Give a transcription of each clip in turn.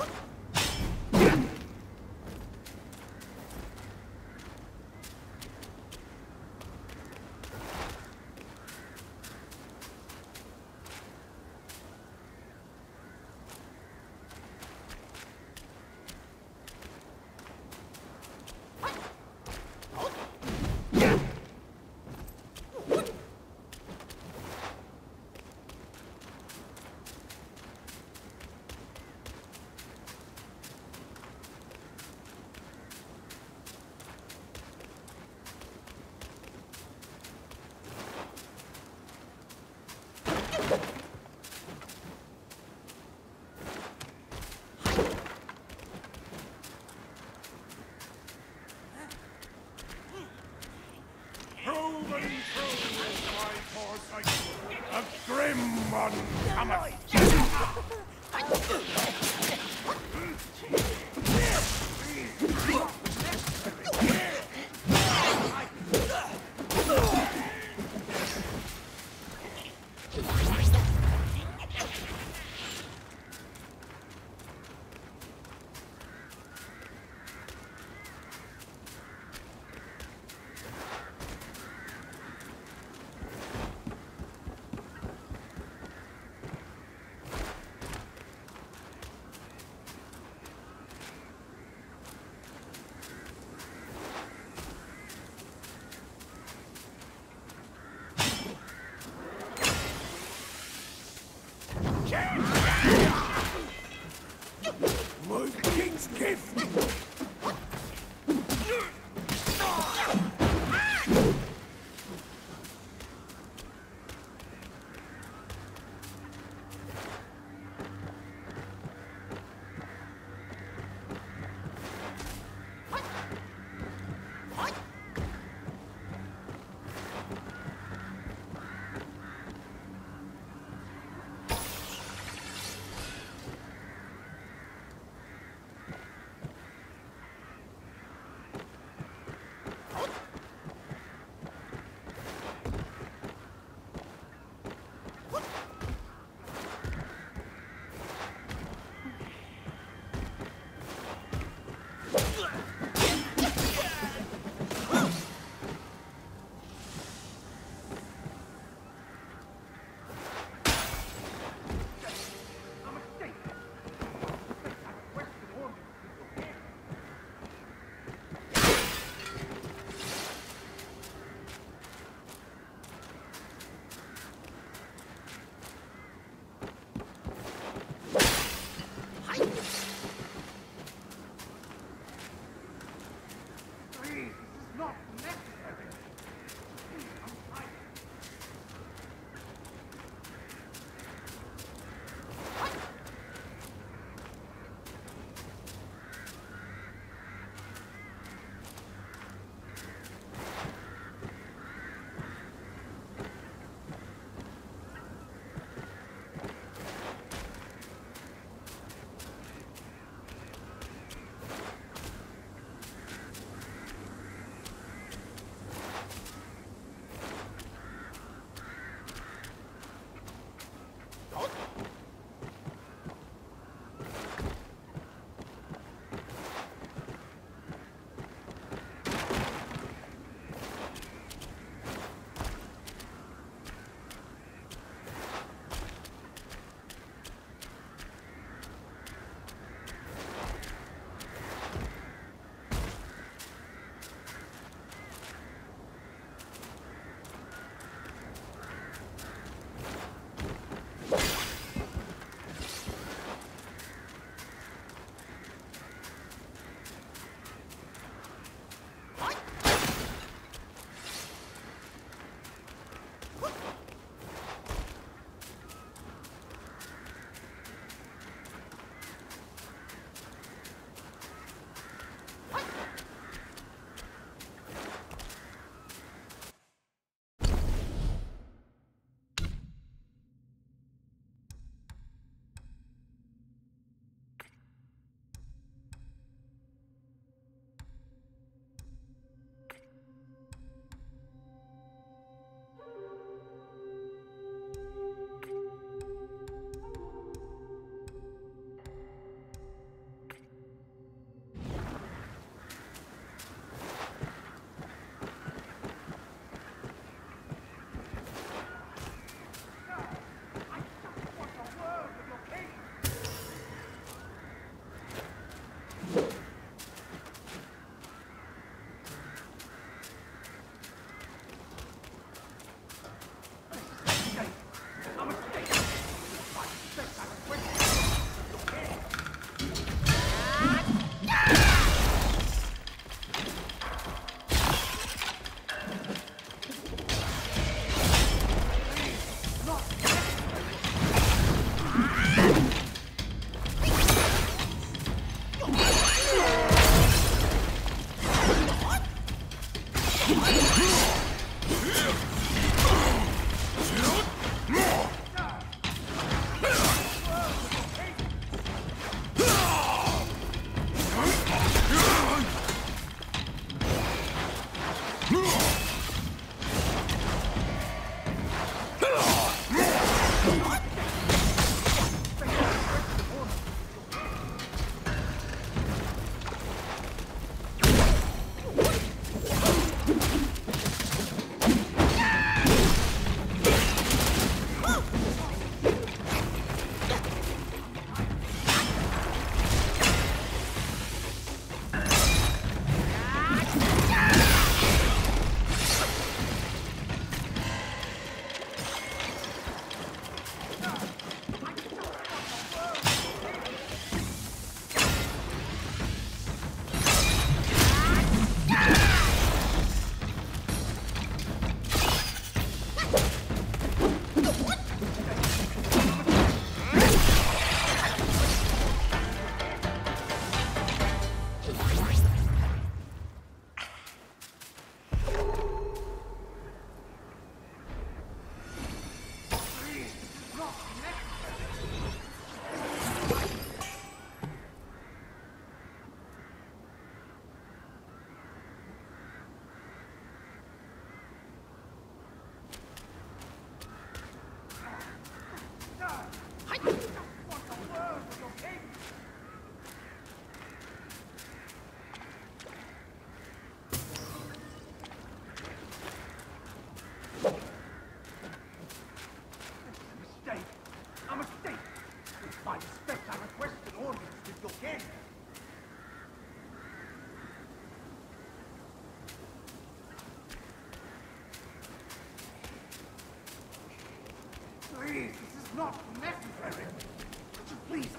Huh? A grim one.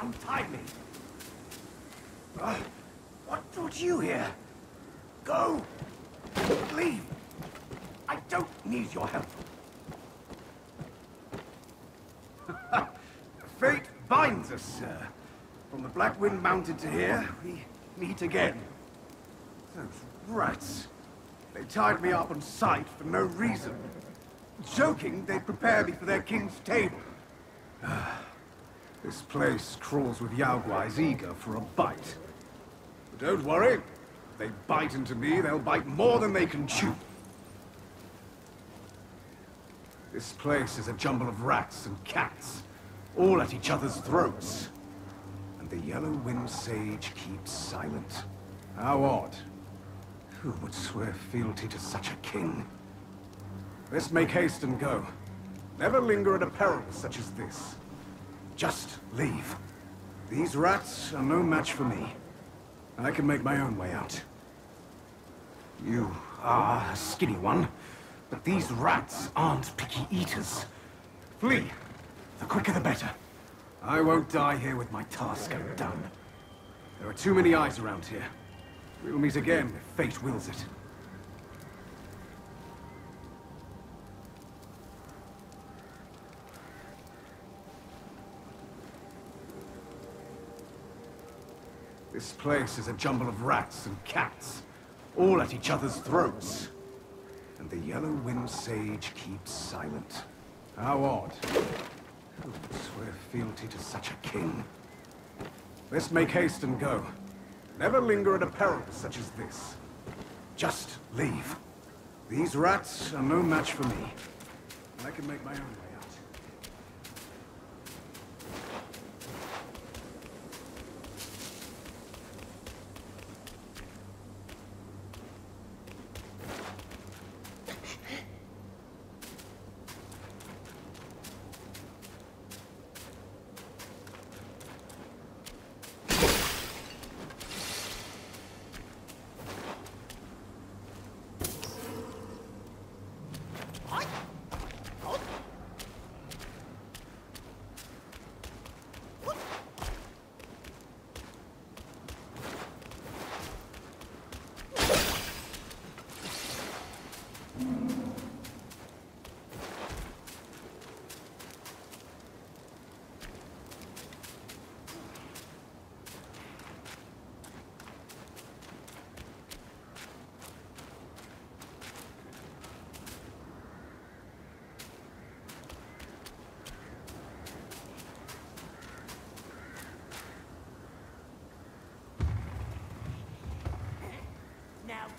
Untie me? Uh, what brought you here? Go! Leave! I don't need your help. Fate binds us, sir. From the Black Wind Mountain to here, we meet again. Those rats. They tied me up on sight for no reason. Joking, they prepare me for their king's table. This place crawls with Yao Guai's eager for a bite. But don't worry. If they bite into me, they'll bite more than they can chew. This place is a jumble of rats and cats, all at each other's throats. And the Yellow Wind Sage keeps silent. How odd. Who would swear fealty to such a king? Let's make haste and go. Never linger at a peril such as this. Just leave. These rats are no match for me. I can make my own way out. You are a skinny one, but these rats aren't picky eaters. Flee. The quicker the better. I won't die here with my task undone. There are too many eyes around here. We'll meet again if fate wills it. This place is a jumble of rats and cats, all at each other's throats. And the Yellow Wind Sage keeps silent. How odd. Who would swear fealty to such a king? Let's make haste and go. Never linger at a peril such as this. Just leave. These rats are no match for me. I can make my own way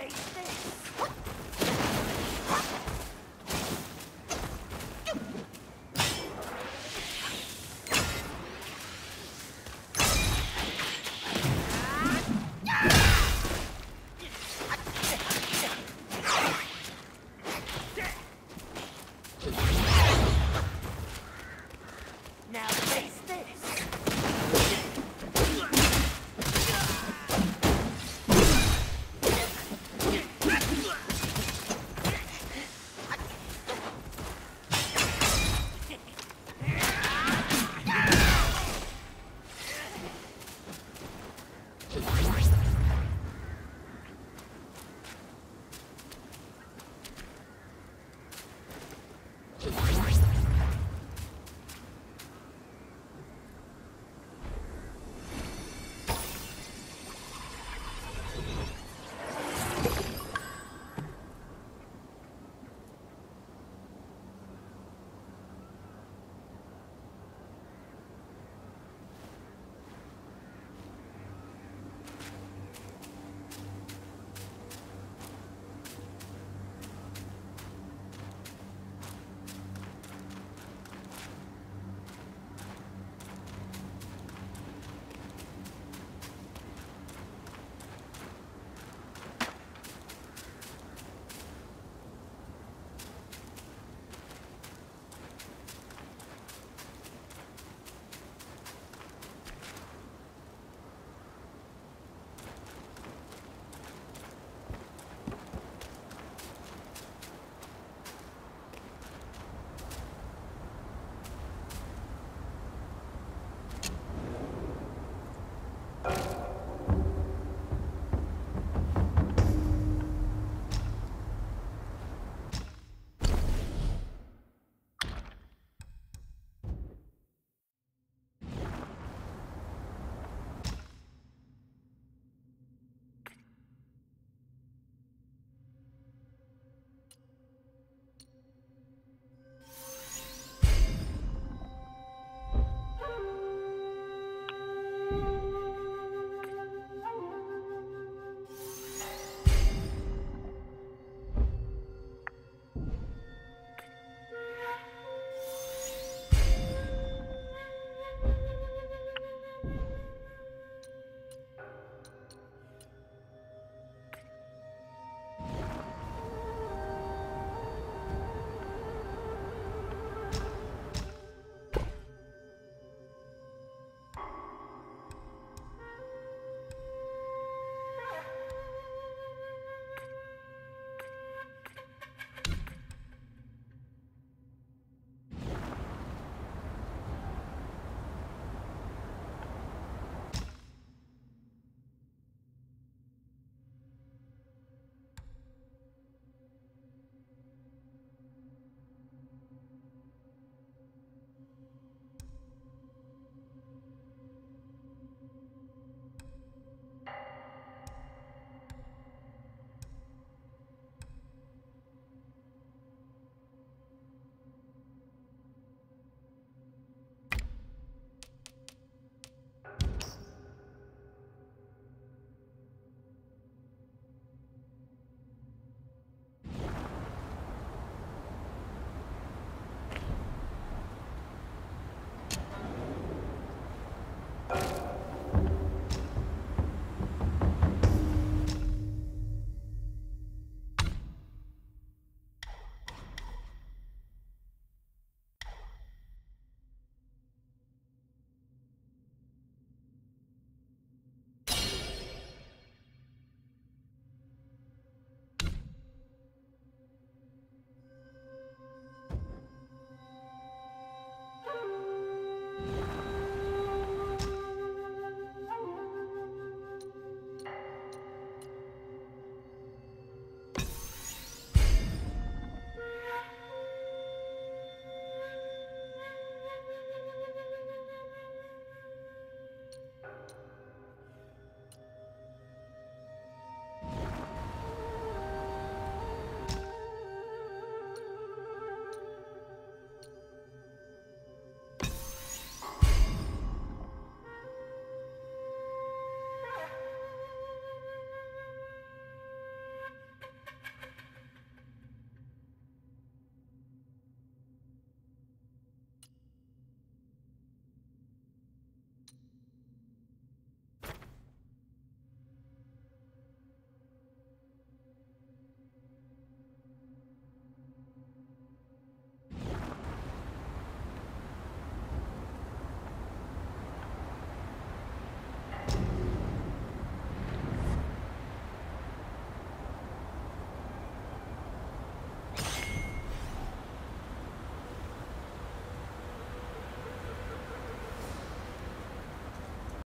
Taste this!